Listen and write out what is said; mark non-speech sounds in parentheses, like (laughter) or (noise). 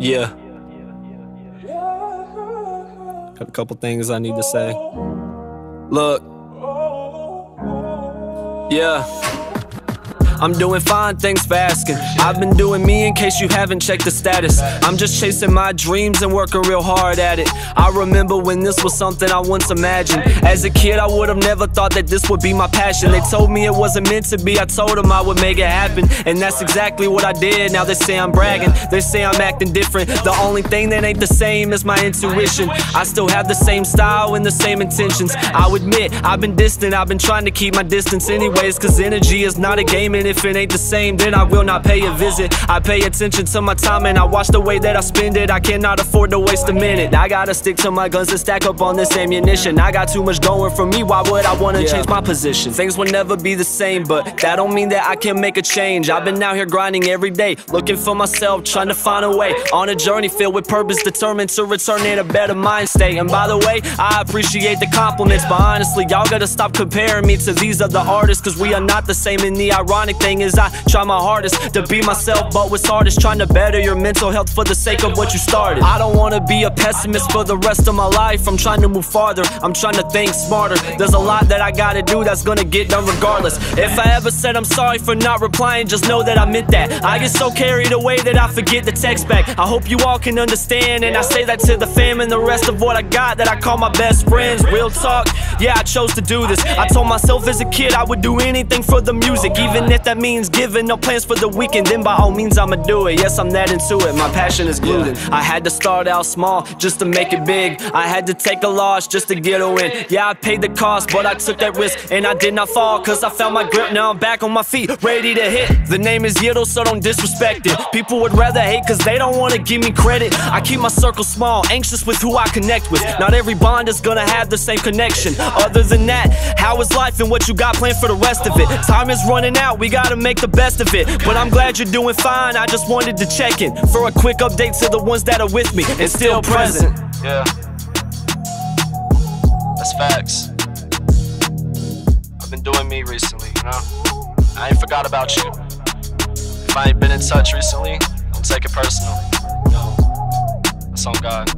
Yeah. Got a couple things I need to say. Oh. Look. Yeah. I'm doing fine, thanks for asking. I've been doing me in case you haven't checked the status. I'm just chasing my dreams and working real hard at it. I remember when this was something I once imagined. As a kid, I would have never thought that this would be my passion. They told me it wasn't meant to be, I told them I would make it happen. And that's exactly what I did. Now they say I'm bragging, they say I'm acting different. The only thing that ain't the same is my intuition. I still have the same style and the same intentions. I'll admit, I've been distant, I've been trying to keep my distance anyways, cause energy is not a game and if it ain't the same, then I will not pay a visit. I pay attention to my time and I watch the way that I spend it. I cannot afford to waste a minute. I gotta stick to my guns and stack up on this ammunition. I got too much going for me, why would I wanna yeah. change my position? Things will never be the same, but that don't mean that I can make a change. I've been out here grinding every day, looking for myself, trying to find a way. On a journey filled with purpose, determined to return in a better mind state. And by the way, I appreciate the compliments, but honestly, y'all gotta stop comparing me to these other artists, cause we are not the same. And the ironic thing is I try my hardest to be myself But what's hardest? Trying to better your mental health for the sake of what you started. I don't wanna be a pessimist for the rest of my life. I'm trying to move farther, I'm trying to think smarter. There's a lot that I gotta do that's gonna get done regardless. If I ever said I'm sorry for not replying Just know that I meant that. I get so carried away that I forget the text back. I hope you all can understand And I say that to the fam and the rest of what I got That I call my best friends. Real talk, yeah I chose to do this. I told myself as a kid I would do anything for the music Even if that means giving no plans for the weekend, then by all means I'ma do it. Yes, I'm that into it. My passion is glued in. I had to start out small just to make it big. I had to take a loss just to get a win. Yeah, I paid the cost, but I took that risk and I did not fall cause I found my grip. Now I'm back on my feet, ready to hit. The name is Yittle, so don't disrespect it. People would rather hate cause they don't wanna give me credit. I keep my circle small, anxious with who I connect with. Not every bond is gonna have the same connection. Other than that, how is life and what you got planned for the rest of it? (laughs) Time is running out, we gotta make the best of it. But I'm glad you're doing fine. I just wanted to check in for a quick update to the ones that are with me and still present. Yeah. That's facts. I've been doing me recently, you know? I ain't forgot about you. If I ain't been in touch recently, don't take it personal. No. That's on God.